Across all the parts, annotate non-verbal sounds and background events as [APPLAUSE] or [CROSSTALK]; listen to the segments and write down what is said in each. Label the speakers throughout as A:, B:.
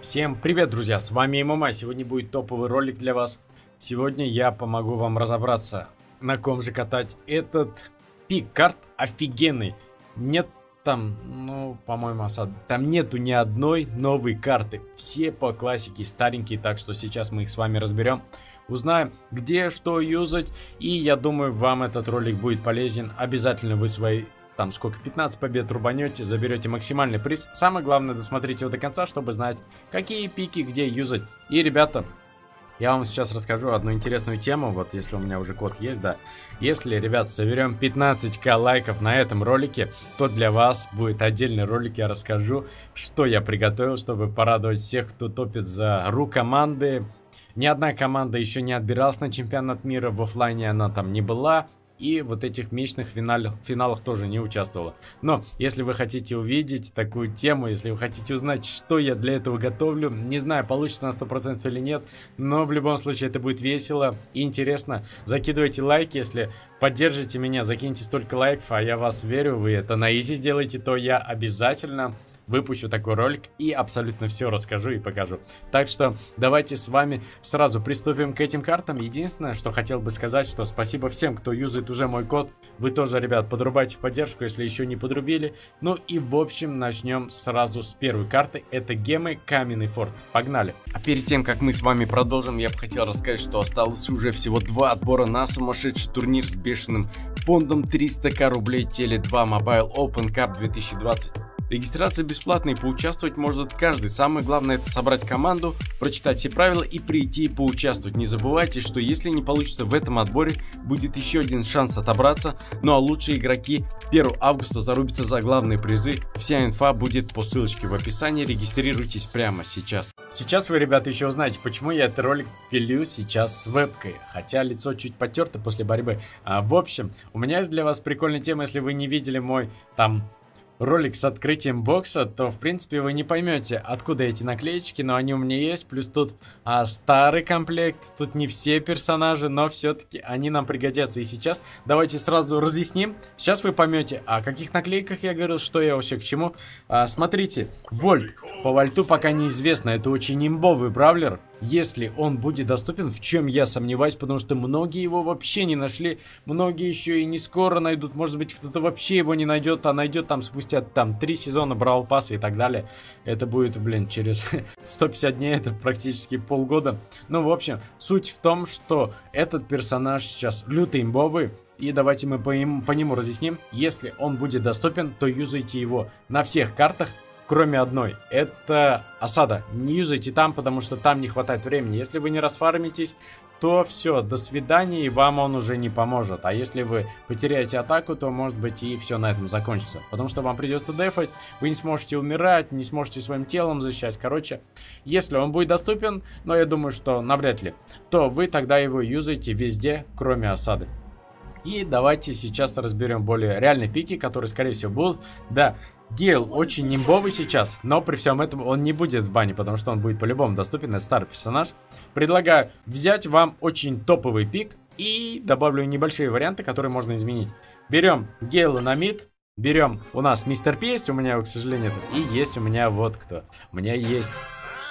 A: Всем привет, друзья, с вами ММА. Сегодня будет топовый ролик для вас. Сегодня я помогу вам разобраться, на ком же катать этот пик карт офигенный. Нет там, ну, по-моему, осад... там нету ни одной новой карты. Все по классике старенькие, так что сейчас мы их с вами разберем. Узнаем, где что юзать. И я думаю, вам этот ролик будет полезен. Обязательно вы свои там сколько, 15 побед рубанете, заберете максимальный приз. Самое главное, досмотрите его до конца, чтобы знать, какие пики, где юзать. И, ребята, я вам сейчас расскажу одну интересную тему, вот если у меня уже код есть, да. Если, ребят, соберем 15к лайков на этом ролике, то для вас будет отдельный ролик, я расскажу, что я приготовил, чтобы порадовать всех, кто топит за ру команды. Ни одна команда еще не отбиралась на чемпионат мира, в офлайне она там не была, и вот этих месячных финалах, финалах тоже не участвовала. Но если вы хотите увидеть такую тему, если вы хотите узнать, что я для этого готовлю, не знаю, получится на 100% или нет, но в любом случае это будет весело и интересно. Закидывайте лайки, если поддержите меня, закиньте столько лайков, а я вас верю, вы это на изи сделаете, то я обязательно выпущу такой ролик и абсолютно все расскажу и покажу. Так что давайте с вами сразу приступим к этим картам. Единственное, что хотел бы сказать, что спасибо всем, кто юзает уже мой код. Вы тоже, ребят, подрубайте в поддержку, если еще не подрубили. Ну и в общем, начнем сразу с первой карты. Это гемы Каменный Форт. Погнали! А перед тем, как мы с вами продолжим, я бы хотел рассказать, что осталось уже всего два отбора на сумасшедший турнир с бешеным фондом 300к рублей Теле 2 Mobile Open Cup 2020. Регистрация бесплатная и поучаствовать может каждый. Самое главное это собрать команду, прочитать все правила и прийти и поучаствовать. Не забывайте, что если не получится в этом отборе, будет еще один шанс отобраться. Ну а лучшие игроки 1 августа зарубятся за главные призы. Вся инфа будет по ссылочке в описании. Регистрируйтесь прямо сейчас. Сейчас вы, ребята, еще узнаете, почему я этот ролик пилю сейчас с вебкой. Хотя лицо чуть потерто после борьбы. А, в общем, у меня есть для вас прикольная тема, если вы не видели мой там ролик с открытием бокса, то в принципе вы не поймете, откуда эти наклеечки, но они у меня есть. Плюс тут а, старый комплект, тут не все персонажи, но все-таки они нам пригодятся. И сейчас давайте сразу разъясним. Сейчас вы поймете, о каких наклейках я говорил, что я вообще к чему. А, смотрите, вольт. По вольту пока неизвестно, это очень имбовый бравлер если он будет доступен, в чем я сомневаюсь, потому что многие его вообще не нашли, многие еще и не скоро найдут, может быть кто-то вообще его не найдет, а найдет там спустя там три сезона Брал Пасса и так далее. Это будет, блин, через [LAUGHS] 150 дней, это практически полгода. Ну, в общем, суть в том, что этот персонаж сейчас лютый имбовый, и давайте мы по, им, по нему разъясним. Если он будет доступен, то юзайте его на всех картах, кроме одной. Это осада. Не юзайте там, потому что там не хватает времени. Если вы не расфармитесь, то все, до свидания, и вам он уже не поможет. А если вы потеряете атаку, то может быть и все на этом закончится. Потому что вам придется дефать, вы не сможете умирать, не сможете своим телом защищать. Короче, если он будет доступен, но я думаю, что навряд ли, то вы тогда его юзаете везде, кроме осады. И давайте сейчас разберем более реальные пики, которые, скорее всего, будут. Да, Гейл очень нимбовый сейчас, но при всем этом он не будет в бане, потому что он будет по-любому доступен, это старый персонаж. Предлагаю взять вам очень топовый пик и добавлю небольшие варианты, которые можно изменить. Берем Гейла на мид, берем у нас Мистер Пи есть, у меня его, к сожалению, и есть у меня вот кто. У меня есть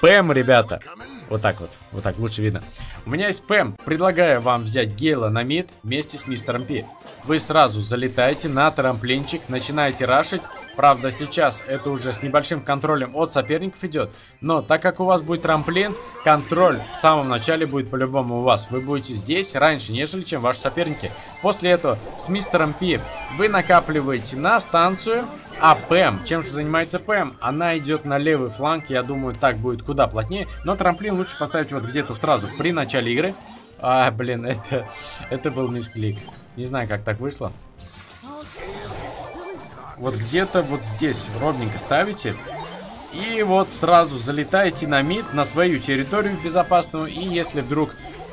A: Пэм, ребята. Вот так вот, вот так лучше видно. У меня есть Пэм. Предлагаю вам взять Гейла на мид вместе с Мистером Пи. Вы сразу залетаете на трамплинчик, начинаете рашить. Правда, сейчас это уже с небольшим контролем от соперников идет. Но так как у вас будет трамплин, контроль в самом начале будет по-любому у вас. Вы будете здесь раньше, нежели чем ваши соперники. После этого с мистером Пи вы накапливаете на станцию. А Пэм, чем же занимается Пэм? Она идет на левый фланг, я думаю, так будет куда плотнее. Но трамплин лучше поставить вот где-то сразу при начале игры. А, блин, это, это был мисклик. Не знаю, как так вышло вот где-то вот здесь ровненько ставите. И вот сразу залетаете на мид, на свою территорию безопасную. И если вдруг,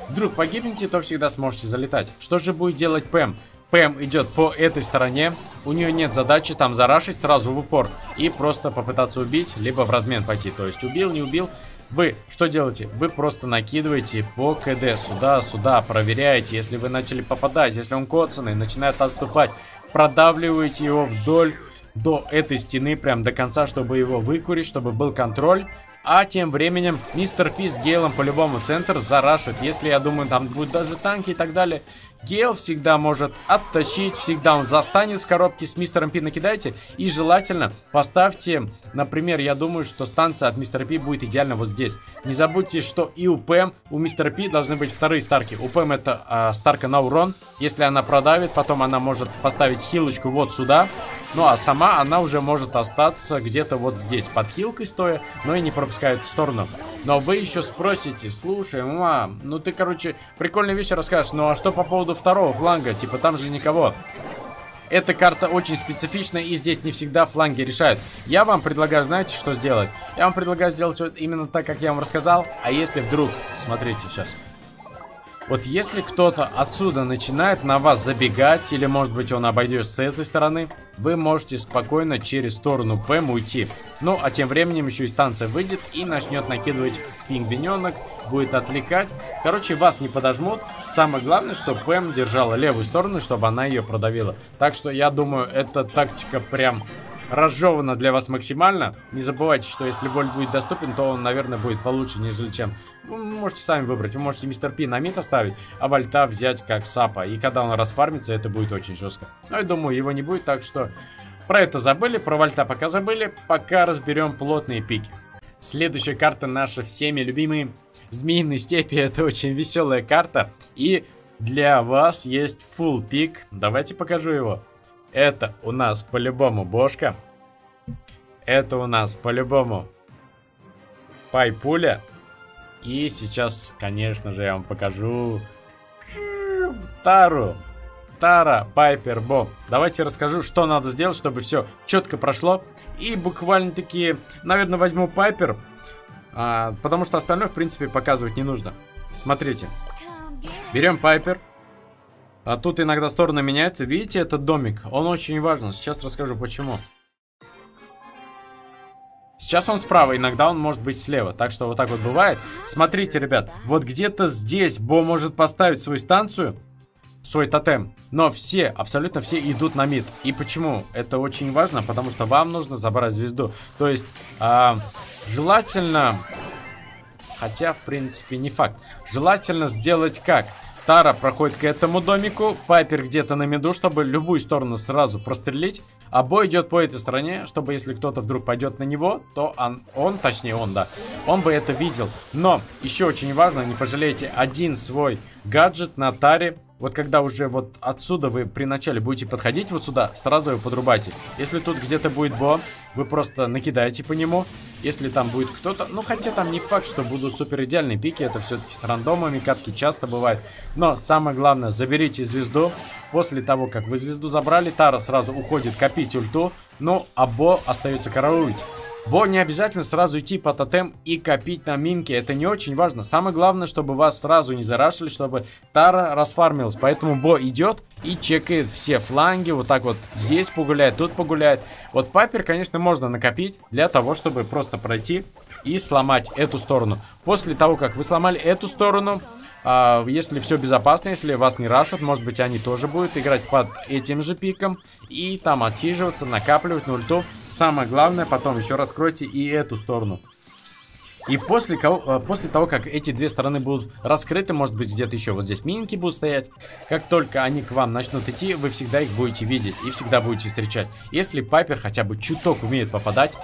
A: вдруг погибнете, то всегда сможете залетать. Что же будет делать Пэм? Пэм идет по этой стороне. У нее нет задачи там зарашить сразу в упор. И просто попытаться убить, либо в размен пойти. То есть убил, не убил. Вы что делаете? Вы просто накидываете по КД сюда, сюда, проверяете. Если вы начали попадать, если он коцанный, начинает отступать продавливаете его вдоль до этой стены, прям до конца, чтобы его выкурить, чтобы был контроль. А тем временем мистер Пи с Гейлом по-любому центр зарашит. Если, я думаю, там будут даже танки и так далее. Гейл всегда может оттащить, всегда он застанет в коробке с мистером Пи накидайте. И желательно поставьте, например, я думаю, что станция от мистера Пи будет идеально вот здесь. Не забудьте, что и у ПМ, у мистера Пи должны быть вторые старки. У ПМ это э, старка на урон. Если она продавит, потом она может поставить хилочку вот сюда. Ну а сама она уже может остаться где-то вот здесь, под хилкой стоя, но и не пропускает в сторону. Но вы еще спросите, слушай, мам, ну ты, короче, прикольные вещи расскажешь, ну а что по поводу второго фланга? Типа там же никого. Эта карта очень специфичная и здесь не всегда фланги решают. Я вам предлагаю, знаете, что сделать? Я вам предлагаю сделать вот именно так, как я вам рассказал. А если вдруг, смотрите сейчас, вот если кто-то отсюда начинает на вас забегать, или может быть он обойдет с этой стороны, вы можете спокойно через сторону ПМ уйти. Ну, а тем временем еще и станция выйдет и начнет накидывать пингвиненок, будет отвлекать. Короче, вас не подожмут. Самое главное, что ПМ держала левую сторону, чтобы она ее продавила. Так что я думаю, эта тактика прям разжевано для вас максимально. Не забывайте, что если вольт будет доступен, то он, наверное, будет получше, нежели чем... Вы можете сами выбрать. Вы можете мистер Пи на мид оставить, а вольта взять как сапа. И когда он расфармится, это будет очень жестко. Но я думаю, его не будет, так что... Про это забыли, про вольта пока забыли. Пока разберем плотные пики. Следующая карта наша всеми любимые Змеиной степи. Это очень веселая карта. И для вас есть full пик. Давайте покажу его. Это у нас по-любому бошка. Это у нас по-любому пайпуля. И сейчас, конечно же, я вам покажу Тару. Тара Пайпер Бом. Давайте расскажу, что надо сделать, чтобы все четко прошло. И буквально-таки, наверное, возьму Пайпер. А, потому что остальное, в принципе, показывать не нужно. Смотрите. Берем Пайпер. А тут иногда стороны меняются. Видите этот домик? Он очень важен. Сейчас расскажу почему. Сейчас он справа, иногда он может быть слева. Так что вот так вот бывает. Смотрите, ребят. Вот где-то здесь Бо может поставить свою станцию. Свой тотем. Но все, абсолютно все идут на мид. И почему? Это очень важно, потому что вам нужно забрать звезду. То есть, э, желательно... Хотя, в принципе, не факт. Желательно сделать как? Тара проходит к этому домику, Пайпер где-то на меду, чтобы любую сторону сразу прострелить. А бой идет по этой стороне, чтобы если кто-то вдруг пойдет на него, то он, он, точнее он, да, он бы это видел. Но еще очень важно, не пожалейте один свой гаджет на таре вот когда уже вот отсюда вы при начале будете подходить вот сюда, сразу его подрубайте. Если тут где-то будет бо, вы просто накидаете по нему. Если там будет кто-то, ну хотя там не факт, что будут супер идеальные пики, это все-таки с рандомами, катки часто бывают. Но самое главное, заберите звезду. После того, как вы звезду забрали, Тара сразу уходит копить ульту, ну а бо остается караулить. Бо не обязательно сразу идти по тотем и копить на минке, это не очень важно. Самое главное, чтобы вас сразу не зарашили, чтобы Тара расфармилась. Поэтому Бо идет и чекает все фланги, вот так вот здесь погуляет, тут погуляет. Вот папер, конечно, можно накопить для того, чтобы просто пройти и сломать эту сторону. После того, как вы сломали эту сторону, а, если все безопасно, если вас не рашат, может быть они тоже будут играть под этим же пиком. И там отсиживаться, накапливать на ульту. Самое главное, потом еще раскройте и эту сторону. И после, кого, после того, как эти две стороны будут раскрыты, может быть где-то еще вот здесь минки будут стоять, как только они к вам начнут идти, вы всегда их будете видеть и всегда будете встречать. Если Пайпер хотя бы чуток умеет попадать,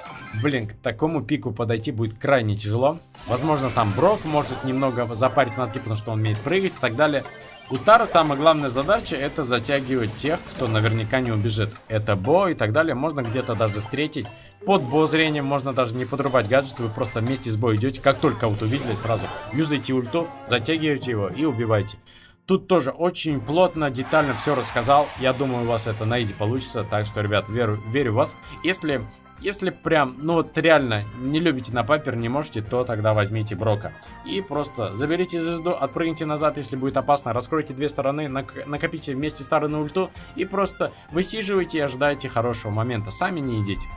A: блин, к такому пику подойти будет крайне тяжело. Возможно там Брок может немного запарить мозги, потому что он умеет прыгать и так далее. У Тара самая главная задача это затягивать тех, кто наверняка не убежит. Это Бо и так далее. Можно где-то даже встретить под бо-зрением можно даже не подрубать гаджет, вы просто вместе с бой идете. Как только вот увидели, сразу юзайте ульту, затягивайте его и убивайте. Тут тоже очень плотно, детально все рассказал. Я думаю, у вас это на изи получится. Так что, ребят, верю, верю в вас. Если, если прям, ну вот реально не любите на папер, не можете, то тогда возьмите Брока. И просто заберите звезду, отпрыгните назад, если будет опасно. Раскройте две стороны, накопите вместе старую на ульту. И просто высиживайте и ожидайте хорошего момента. Сами не идите.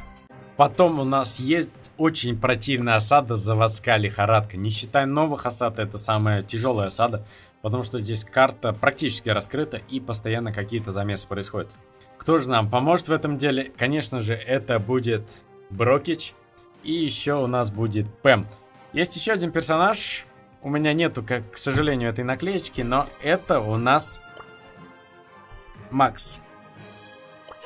A: Потом у нас есть очень противная осада, заводская лихорадка. Не считая новых осад, это самая тяжелая осада, потому что здесь карта практически раскрыта и постоянно какие-то замесы происходят. Кто же нам поможет в этом деле? Конечно же, это будет Брокич. И еще у нас будет Пэм. Есть еще один персонаж. У меня нету, как, к сожалению, этой наклеечки, но это у нас Макс.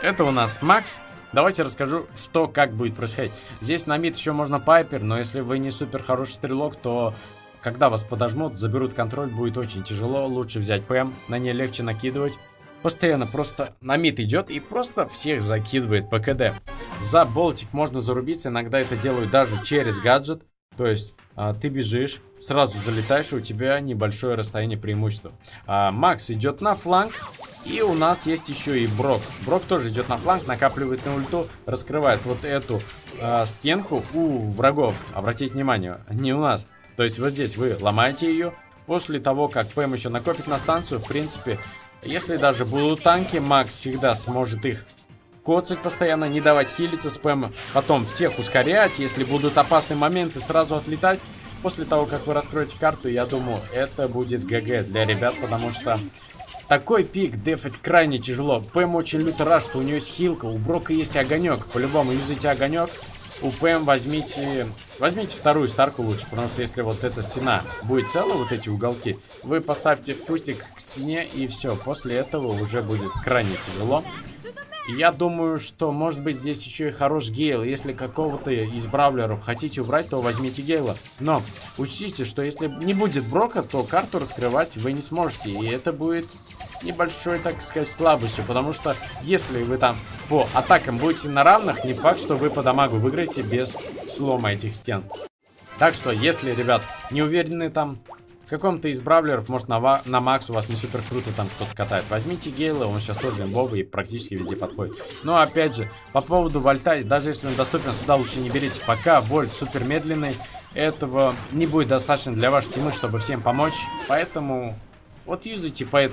A: Это у нас Макс. Давайте расскажу, что, как будет происходить. Здесь на мид еще можно Пайпер, но если вы не супер хороший стрелок, то когда вас подожмут, заберут контроль, будет очень тяжело. Лучше взять ПМ, на ней легче накидывать. Постоянно просто на мид идет и просто всех закидывает по КД. За болтик можно зарубиться, иногда это делают даже через гаджет. То есть а, ты бежишь, сразу залетаешь, и у тебя небольшое расстояние преимущества. А, Макс идет на фланг, и у нас есть еще и Брок. Брок тоже идет на фланг, накапливает на ульту, раскрывает вот эту а, стенку у врагов. Обратите внимание, не у нас. То есть вот здесь вы ломаете ее. После того, как ПМ еще накопит на станцию, в принципе, если даже будут танки, Макс всегда сможет их коцать постоянно, не давать хилиться спэма. Потом всех ускорять, если будут опасные моменты, сразу отлетать. После того, как вы раскроете карту, я думаю, это будет ГГ для ребят, потому что такой пик дефать крайне тяжело. Пэм очень люто рад, что у нее есть хилка, у Брока есть огонек. По-любому юзайте огонек. У Пэм возьмите... Возьмите вторую старку лучше, потому что если вот эта стена будет целая, вот эти уголки, вы поставьте в кустик к стене и все. После этого уже будет крайне тяжело. Я думаю, что может быть здесь еще и хорош Гейл. Если какого-то из бравлеров хотите убрать, то возьмите Гейла. Но учтите, что если не будет Брока, то карту раскрывать вы не сможете. И это будет небольшой, так сказать, слабостью. Потому что если вы там по атакам будете на равных, не факт, что вы по дамагу выиграете без слома этих стен. Так что, если, ребят, не уверены там в каком-то из бравлеров, может на, на Макс у вас не супер круто там кто-то катает. Возьмите Гейла, он сейчас тоже имбовый и практически везде подходит. Но опять же, по поводу Вольта, даже если он доступен, сюда лучше не берите. Пока Вольт супер медленный, этого не будет достаточно для вашей тимы, чтобы всем помочь. Поэтому вот юзайте по,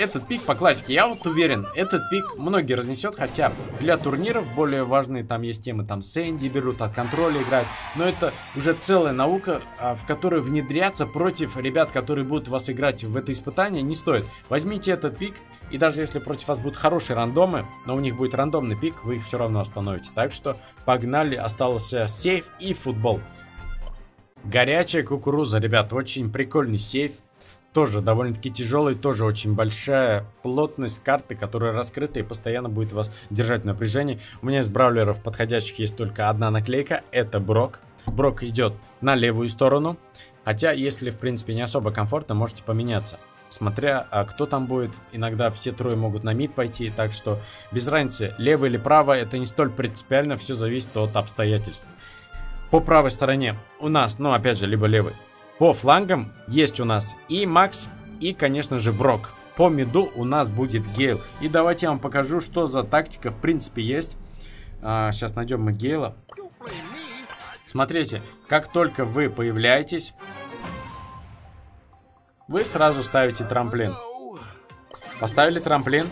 A: этот пик по классике, я вот уверен, этот пик многие разнесет, хотя для турниров более важные там есть темы, там Сэнди берут, от контроля играют, но это уже целая наука, а, в которой внедряться против ребят, которые будут вас играть в это испытание, не стоит. Возьмите этот пик, и даже если против вас будут хорошие рандомы, но у них будет рандомный пик, вы их все равно остановите. Так что погнали, остался сейф и футбол. Горячая кукуруза, ребят, очень прикольный сейф тоже довольно-таки тяжелый, тоже очень большая плотность карты, которая раскрыта и постоянно будет вас держать в напряжении. У меня из бравлеров подходящих есть только одна наклейка, это Брок. Брок идет на левую сторону, хотя если в принципе не особо комфортно, можете поменяться. Смотря а, кто там будет, иногда все трое могут на мид пойти, так что без разницы, лево или право, это не столь принципиально, все зависит от обстоятельств. По правой стороне у нас, ну опять же, либо левый, по флангам есть у нас и Макс, и, конечно же, Брок. По миду у нас будет Гейл. И давайте я вам покажу, что за тактика в принципе есть. А, сейчас найдем мы Гейла. Смотрите, как только вы появляетесь, вы сразу ставите трамплин. Поставили трамплин,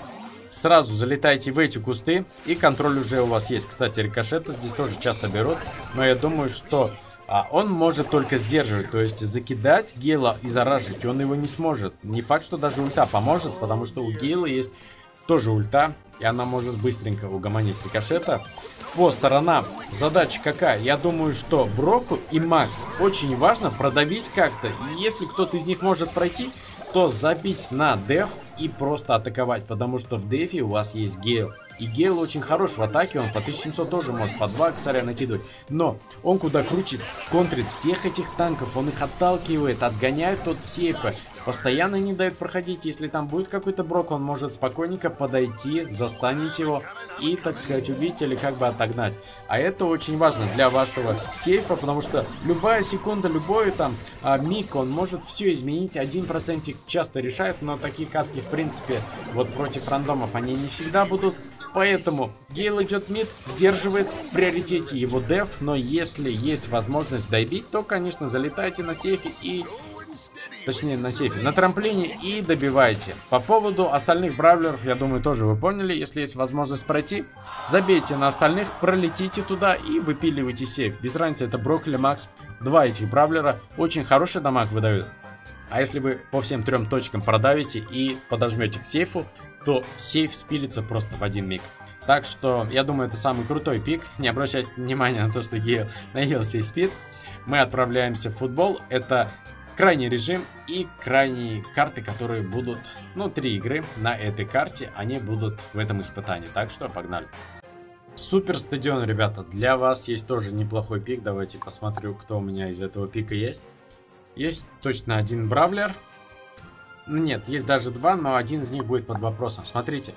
A: сразу залетаете в эти кусты, и контроль уже у вас есть. Кстати, рикошеты здесь тоже часто берут, но я думаю, что а он может только сдерживать, то есть закидать Гейла и заражить он его не сможет. Не факт, что даже ульта поможет, потому что у Гейла есть тоже ульта, и она может быстренько угомонить рикошета. По сторонам задача какая? Я думаю, что Броку и Макс очень важно продавить как-то. И если кто-то из них может пройти, то забить на деф и просто атаковать, потому что в дефе у вас есть Гейл. И Гейл очень хорош в атаке, он по 1700 тоже может по 2 косаря накидывать. Но он куда круче контрит всех этих танков, он их отталкивает, отгоняет от сейфа. Постоянно не дает проходить, если там будет какой-то брок, он может спокойненько подойти, застанить его и, так сказать, убить или как бы отогнать. А это очень важно для вашего сейфа, потому что любая секунда, любой там а, миг, он может все изменить. Один процентик часто решает, но такие катки, в принципе, вот против рандомов, они не всегда будут Поэтому Гейл идет мид, сдерживает в приоритете его деф, но если есть возможность добить, то, конечно, залетайте на сейфе и... Точнее, на сейфе, на трамплине и добивайте. По поводу остальных бравлеров, я думаю, тоже вы поняли. Если есть возможность пройти, забейте на остальных, пролетите туда и выпиливайте сейф. Без разницы, это Брок или Макс. Два этих бравлера очень хороший дамаг выдают. А если вы по всем трем точкам продавите и подожмете к сейфу, то сейф спилится просто в один миг. Так что, я думаю, это самый крутой пик. Не обращайте внимания на то, что Гейл наелся и спит. Мы отправляемся в футбол. Это крайний режим и крайние карты, которые будут, ну, три игры на этой карте, они будут в этом испытании. Так что, погнали. Супер стадион, ребята, для вас есть тоже неплохой пик. Давайте посмотрю, кто у меня из этого пика есть. Есть точно один Бравлер. Нет, есть даже два, но один из них будет под вопросом. Смотрите,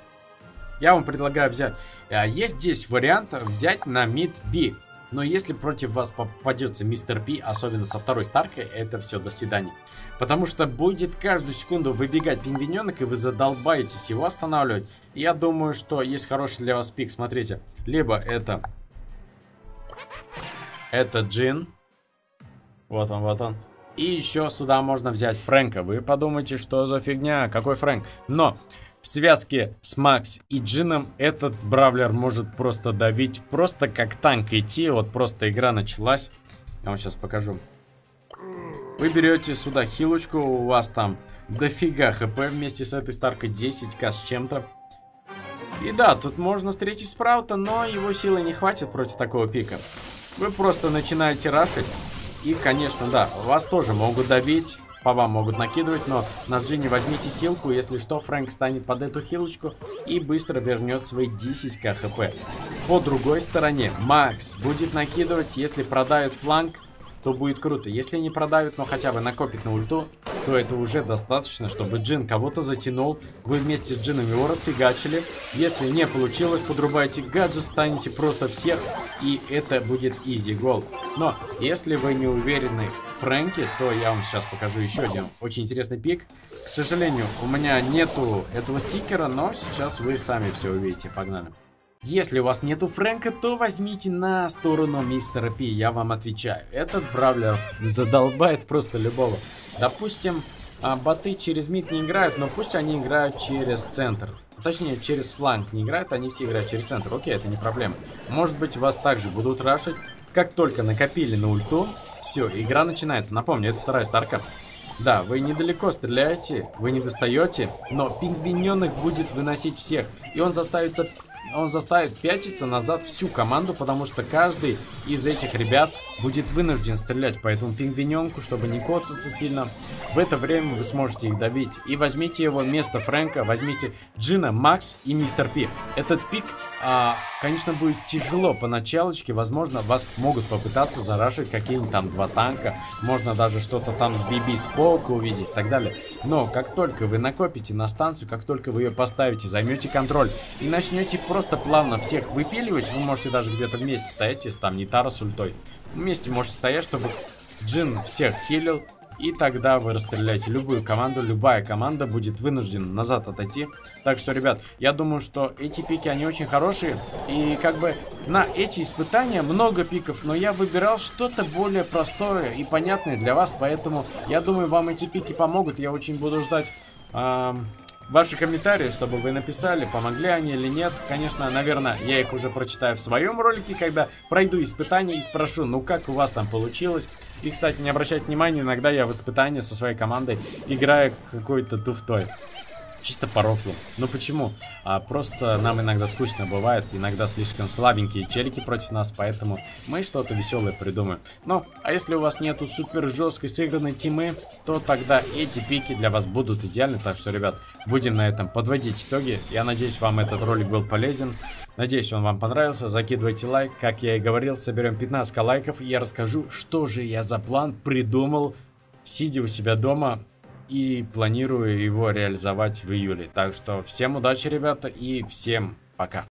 A: я вам предлагаю взять. А, есть здесь вариант взять на мид B. Но если против вас попадется мистер Пи, особенно со второй старкой, это все, до свидания. Потому что будет каждую секунду выбегать пингвиненок, и вы задолбаетесь его останавливать. Я думаю, что есть хороший для вас пик, смотрите. Либо это... Это Джин. Вот он, вот он. И еще сюда можно взять Фрэнка. Вы подумайте, что за фигня, какой Фрэнк. Но в связке с Макс и Джином этот Бравлер может просто давить, просто как танк идти. Вот просто игра началась. Я вам сейчас покажу. Вы берете сюда хилочку, у вас там дофига хп вместе с этой старкой 10к с чем-то. И да, тут можно встретить Спраута, но его силы не хватит против такого пика. Вы просто начинаете рашить. И, конечно, да, вас тоже могут давить по вам могут накидывать, но на Джинни возьмите хилку, если что, Фрэнк станет под эту хилочку и быстро вернет свои 10 хп. По другой стороне, Макс будет накидывать, если продает фланг, то будет круто. Если не продавит, но хотя бы накопит на ульту, то это уже достаточно, чтобы Джин кого-то затянул. Вы вместе с Джином его расфигачили. Если не получилось, подрубайте гаджет, станете просто всех, и это будет изи гол. Но если вы не уверены в то я вам сейчас покажу еще один очень интересный пик. К сожалению, у меня нету этого стикера, но сейчас вы сами все увидите. Погнали. Если у вас нету Фрэнка, то возьмите на сторону мистера Пи, я вам отвечаю. Этот бравлер задолбает просто любого. Допустим, а, боты через мид не играют, но пусть они играют через центр. Точнее, через фланг не играют, они все играют через центр. Окей, это не проблема. Может быть, вас также будут рашить. Как только накопили на ульту, все, игра начинается. Напомню, это вторая старка. Да, вы недалеко стреляете, вы не достаете, но пингвиненок будет выносить всех. И он заставится он заставит пятиться назад всю команду, потому что каждый из этих ребят будет вынужден стрелять по этому пингвиненку, чтобы не коцаться сильно. В это время вы сможете их давить. И возьмите его место Фрэнка, возьмите Джина, Макс и Мистер Пи. Этот пик а, конечно, будет тяжело по началочке. Возможно, вас могут попытаться зарашить какие-нибудь там два танка. Можно даже что-то там с BB с полка увидеть и так далее. Но как только вы накопите на станцию, как только вы ее поставите, займете контроль и начнете просто плавно всех выпиливать, вы можете даже где-то вместе стоять, если там не Тара с ультой. Вместе можете стоять, чтобы Джин всех хилил, и тогда вы расстреляете любую команду, любая команда будет вынуждена назад отойти. Так что, ребят, я думаю, что эти пики, они очень хорошие. И как бы на эти испытания много пиков, но я выбирал что-то более простое и понятное для вас. Поэтому я думаю, вам эти пики помогут. Я очень буду ждать... Эм ваши комментарии, чтобы вы написали, помогли они или нет. Конечно, наверное, я их уже прочитаю в своем ролике, когда пройду испытание и спрошу, ну как у вас там получилось. И, кстати, не обращайте внимания, иногда я в испытании со своей командой играю какой-то туфтой. Чисто по рофлу. Ну почему? А, просто нам иногда скучно бывает, иногда слишком слабенькие челики против нас, поэтому мы что-то веселое придумаем. Ну, а если у вас нету супер жесткой сыгранной тимы, то тогда эти пики для вас будут идеальны. Так что, ребят, будем на этом подводить итоги. Я надеюсь, вам этот ролик был полезен. Надеюсь, он вам понравился. Закидывайте лайк. Как я и говорил, соберем 15 лайков, и я расскажу, что же я за план придумал, сидя у себя дома и планирую его реализовать в июле. Так что всем удачи, ребята, и всем пока.